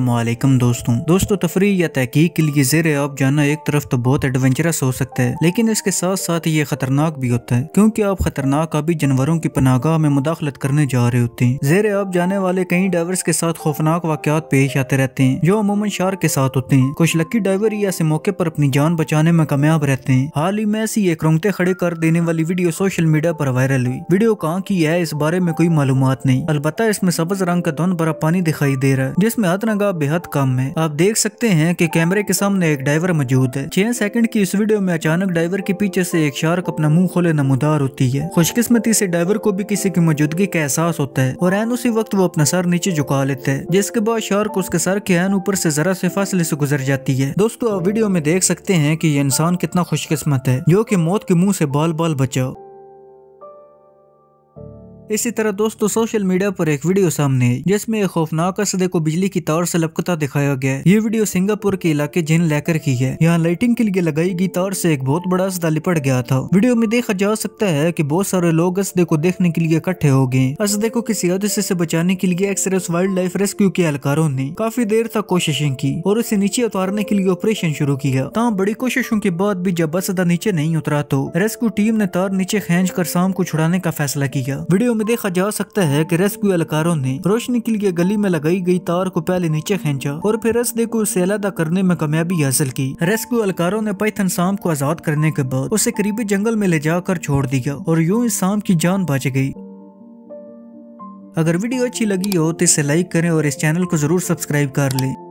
वालेकुम दोस्तों। दोस्तों तफरी या तहकीक के लिए जेर आप जाना एक तरफ़ तो बहुत एडवेंचरस हो सकता है, लेकिन इसके साथ साथ ये खतरनाक भी होता है, क्योंकि आप खतरनाक आबी जानवरों की पनागाह में मुदाखलत करने जा रहे होते हैं। जेर आप जाने वाले कई डाइवर्स के साथ खौफनाक वाकत पेश आते रहते हैं, जो अमूमन शार के साथ होते हैं। कुछ लक्की डाइवर ही ऐसे मौके पर अपनी जान बचाने में कामयाब रहते हैं। हाल ही में ऐसी एक रोंगटे खड़े कर देने वाली वीडियो सोशल मीडिया पर वायरल हुई। वीडियो कहाँ की है, इस बारे में कोई मालूम नहीं। अलबत्ता इसमें सब्ज रंग का धुन भरा पानी दिखाई दे रहा है, जिसमें हद नगा बेहद कम है। आप देख सकते हैं की कैमरे के सामने एक डाइवर मौजूद है। छह सेकंड की इस वीडियो में अचानक डाइवर के पीछे से एक शार्क अपना मुँह खोले नमोदार होती है। खुशकिस्मती से डाइवर को भी किसी की मौजूदगी का एहसास होता है और एन उसी वक्त वो अपना सर नीचे झुका लेता है, जिसके बाद शार्क उसके सर के एन ऊपर से जरा से फासले से गुजर जाती है। दोस्तों, आप वीडियो में देख सकते हैं कि ये इंसान कितना खुशकिस्मत है, जो कि मौत के मुँह से बाल बाल बचाओ। इसी तरह दोस्तों सोशल मीडिया पर एक वीडियो सामने आई, जिसमें एक खौफनाक असदे को बिजली की तार से लपकता दिखाया गया ये वीडियो सिंगापुर के इलाके जिन लेकर की है। यहाँ लाइटिंग के लिए लगाई गई तार से एक बहुत बड़ा असदा लिपट गया था। वीडियो में देखा जा सकता है की बहुत सारे लोग असदे को देखने के लिए इकट्ठे हो गए असदे को किसी हादसे से बचाने के लिए एक्सरेस वाइल्ड लाइफ रेस्क्यू के एहलकारों ने काफ़ी देर तक कोशिशें की और उसे नीचे उतारने के लिए ऑपरेशन शुरू किया। तहाँ बड़ी कोशिशों के बाद भी जब असदा नीचे नहीं उतरा तो रेस्क्यू टीम ने तार नीचे खेच कर शाम को छुड़ाने का फैसला किया। वीडियो में देखा जा सकता है कि रेस्क्यू एहलकारों ने रोशनी के लिए गली में लगाई गई तार को पहले नीचे खींचा और फिर रस्ते को उसे अलहदा करने में कामयाबी हासिल की। रेस्क्यू एहलकारों ने पैथन सांप को आज़ाद करने के बाद उसे करीबी जंगल में ले जाकर छोड़ दिया और यूँ इस सांप की जान बच गई। अगर वीडियो अच्छी लगी हो तो इसे लाइक करें और इस चैनल को ज़रूर सब्सक्राइब कर लें।